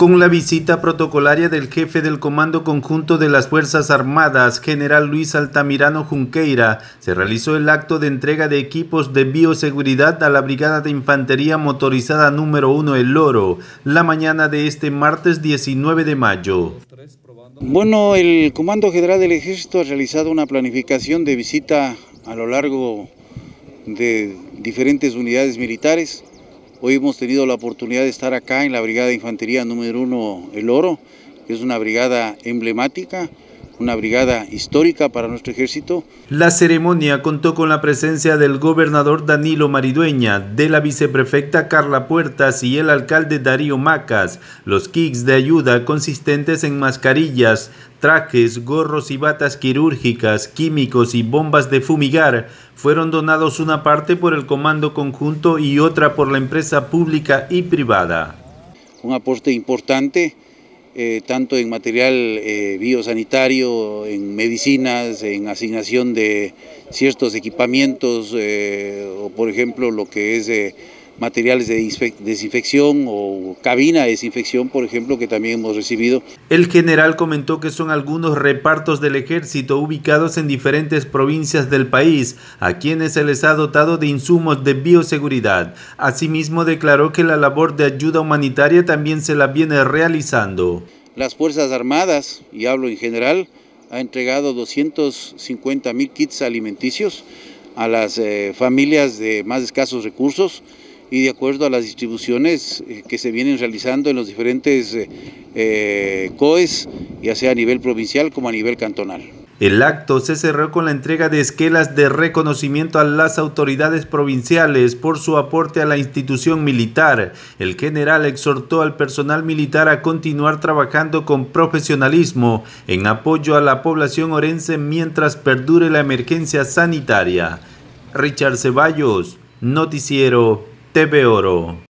Con la visita protocolaria del jefe del Comando Conjunto de las Fuerzas Armadas, general Luis Altamirano Junqueira, se realizó el acto de entrega de equipos de bioseguridad a la Brigada de Infantería Motorizada número 1 El Oro, la mañana de este martes 19 de mayo. Bueno, el Comando General del Ejército ha realizado una planificación de visita a lo largo de diferentes unidades militares Hoy hemos tenido la oportunidad de estar acá en la Brigada de Infantería número 1 El Oro, que es una brigada emblemática, una brigada histórica para nuestro ejército. La ceremonia contó con la presencia del gobernador Danilo Maridueña, de la viceprefecta Carla Puertas y el alcalde Darío Macas. Los kits de ayuda consistentes en mascarillas, trajes, gorros y batas quirúrgicas, químicos y bombas de fumigar fueron donados una parte por el Comando Conjunto y otra por la empresa pública y privada. Un aporte importante, eh, tanto en material eh, biosanitario, en medicinas, en asignación de ciertos equipamientos, eh, o por ejemplo lo que es materiales de desinfección o cabina de desinfección, por ejemplo, que también hemos recibido. El general comentó que son algunos repartos del ejército ubicados en diferentes provincias del país, a quienes se les ha dotado de insumos de bioseguridad. Asimismo, declaró que la labor de ayuda humanitaria también se la viene realizando. Las Fuerzas Armadas, y hablo en general, ha entregado 250 mil kits alimenticios a las eh, familias de más escasos recursos y de acuerdo a las distribuciones eh, que se vienen realizando en los diferentes eh, eh, COES, ya sea a nivel provincial como a nivel cantonal. El acto se cerró con la entrega de esquelas de reconocimiento a las autoridades provinciales por su aporte a la institución militar. El general exhortó al personal militar a continuar trabajando con profesionalismo en apoyo a la población orense mientras perdure la emergencia sanitaria. Richard Ceballos, Noticiero TV Oro.